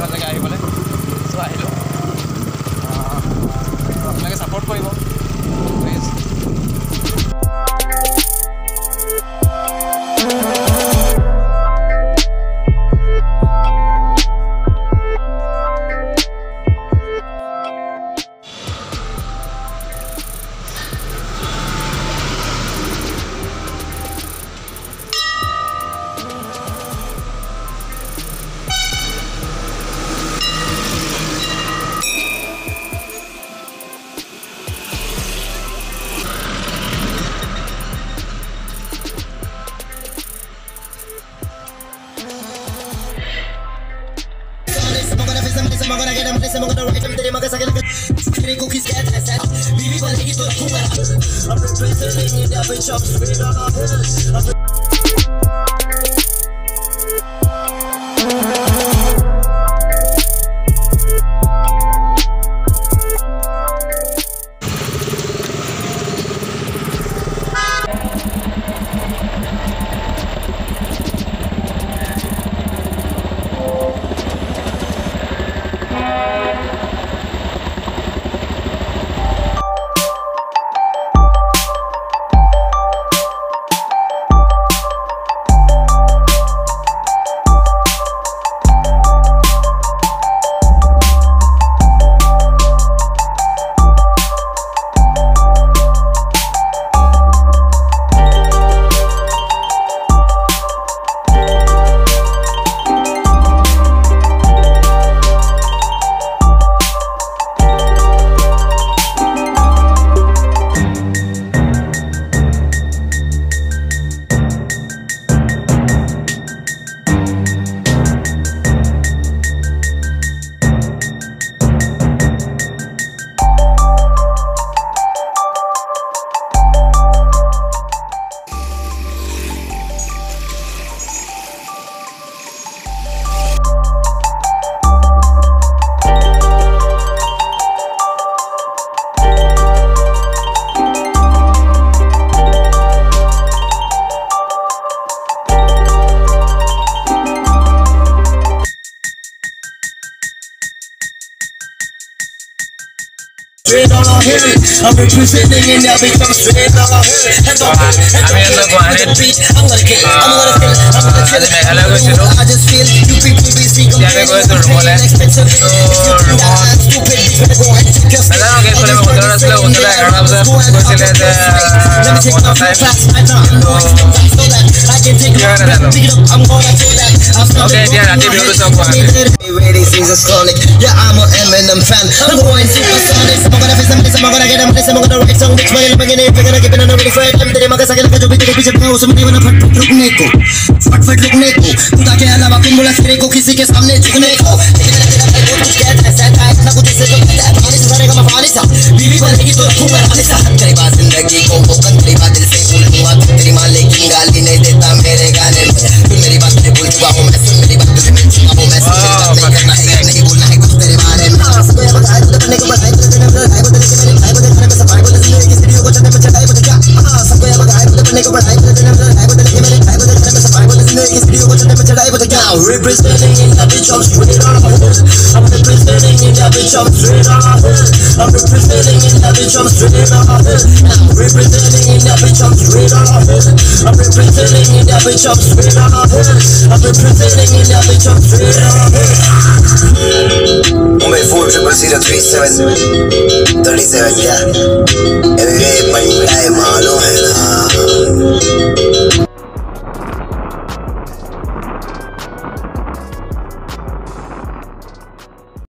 এনেকুৱা জেগা আহিবলৈ। চ' আহিলোঁ। আপোনালোকে ছাপৰ্ট কৰিব। Please kiss him, I'm gonna get him, listen, I'm gonna write him, then I'm gonna get him. Three cookies, get that set. Bibi, but he put a cool I'm representing the bitch, I'm straight up. straight on our head. I'm representing and now become straight on our head. Heads up, heads up, heads up, beat. I'm gonna get it, I'm gonna get it, I'm gonna get it. I just feel you people be seeking. Okay, yeah, I did build this up. lady he's a sonic. Yeah, I'm a Eminem fan. I'm going supersonic. I'm gonna face them, I'm gonna get them, I'm gonna write song. Bitch, my little again, if you're gonna keep it on the really fried, I'm gonna telling you, I'm gonna जो भी तेरे पीछे मैं उसमें नहीं बना फटफट रुकने को फटफट रुकने को खुदा के अलावा फिर बोला तेरे को किसी के सामने झुकने को लेकिन तेरा तेरा तेरा कुछ कहता है सहता है इतना कुछ इसे जो कहता है पानी से सारे का मैं पानी सा बीवी बनेगी तो रखूँगा रानी सा हर तेरी बात ज़िंदगी को वो country representing in that bitch I'm straight on a hill I'm representing in that bitch I'm straight on a hill I'm representing in that bitch I'm straight on a hill I'm representing in that bitch I'm straight on a hill I'm representing in that bitch I'm straight on a hill I'm representing in that bitch I'm straight on a hill Hombre, full triple zero three seven thirty seven, yeah. Every day, my my